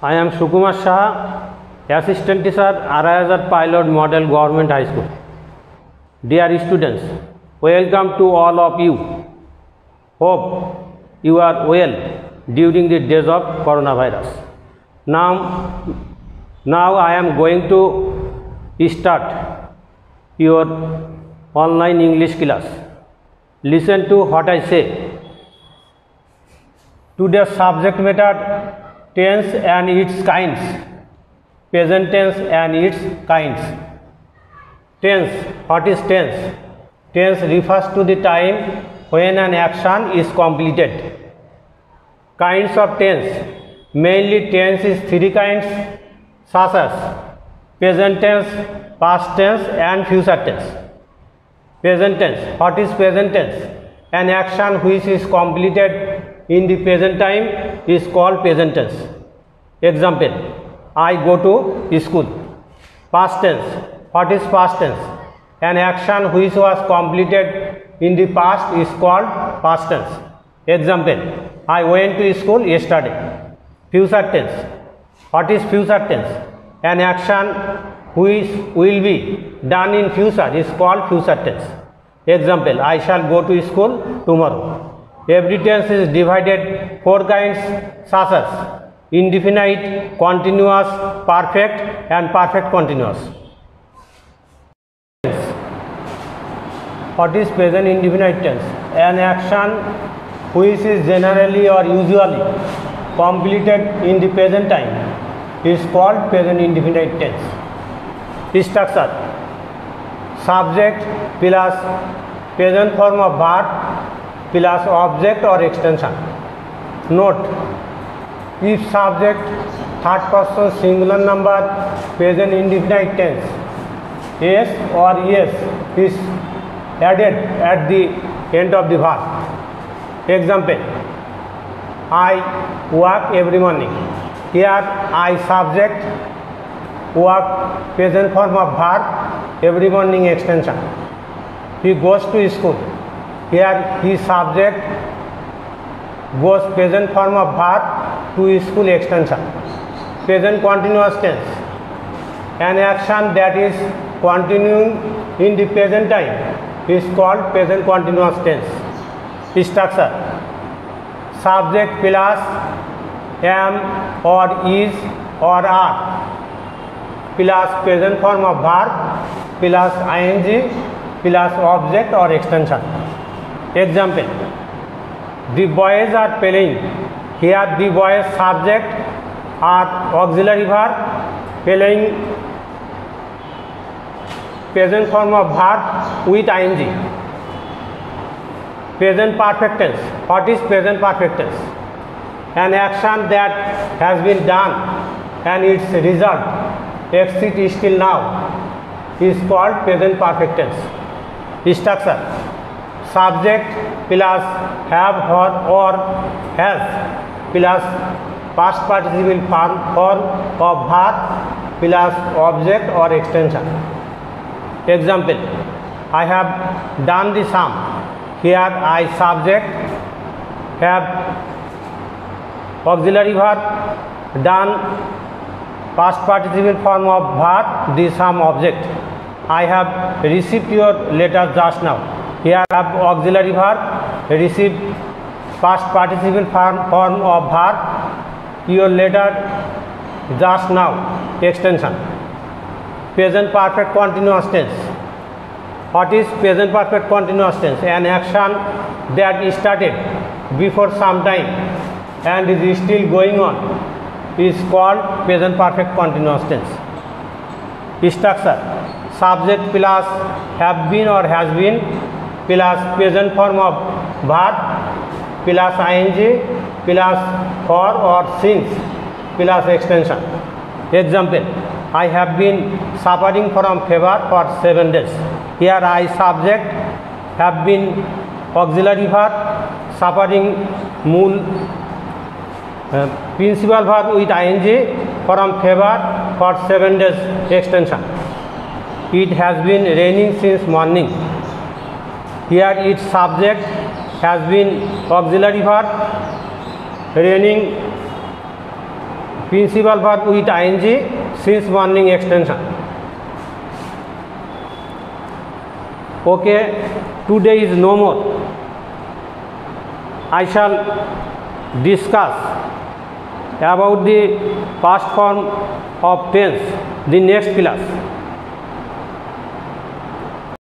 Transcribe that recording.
I am Sukumar Shah, Assistant Teacher, Arayazar Pilot Model Government High School. Dear students, welcome to all of you. Hope you are well during the days of coronavirus. Now, now I am going to start your online English class. Listen to what I say. Today's subject matter tense and its kinds present tense and its kinds tense what is tense tense refers to the time when an action is completed kinds of tense mainly tense is three kinds such as present tense past tense and future tense present tense what is present tense an action which is completed in the present time is called present tense example i go to school past tense what is past tense an action which was completed in the past is called past tense example i went to school yesterday future tense what is future tense an action which will be done in future is called future tense example i shall go to school tomorrow evidence is divided four kinds such as indefinite, continuous, perfect and perfect continuous. What is present indefinite tense? An action which is generally or usually completed in the present time is called present indefinite tense. Structure Subject plus present form of verb plus object और extension note if subject third person singular number present indefinite tense S और ES is added at the end of the verb example I work every morning यार I subject work present form of verb every morning extension he goes to school Here he subject was present form of verb to school extension. Present continuous tense. An action that is continuing in the present time is called present continuous tense. Structure. Subject plus am or is or are plus present form of verb plus ing plus object or extension. Example, the boys are playing. Here the boys subject are auxiliary verb, playing present form of verb with ing. Present perfect tense. What is present perfect tense? An action that has been done and its result, exit still now, is called present perfect tense. Structure. Subject plus have, or has plus past participle form of verb plus object or extension. Example, I have done the sum. Here I subject have auxiliary verb, done past participle form of verb, the sum object. I have received your letter just now. here of auxiliary verb receive past participle form form of verb your letter just now extension present perfect continuous tense what is present perfect continuous tense an action that started before some time and is still going on is called present perfect continuous tense structure subject plus have been or has been plus present form of verb plus I plus for और since plus extension example I have been suffering from fever for seven days here I subject have been auxiliary verb suffering मूल principal verb with I N G from fever for seven days extension it has been raining since morning Here its subject has been auxiliary verb reigning principal verb with ing since morning extension. Okay, today is no more. I shall discuss about the past form of tense the next class.